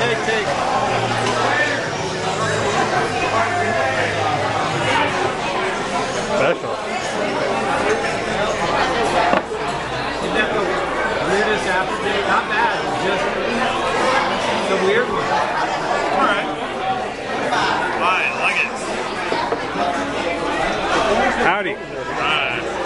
Take, take. Special. Weirdest apple not bad, just the weird one. Alright. Fine, like it. Howdy. Alright.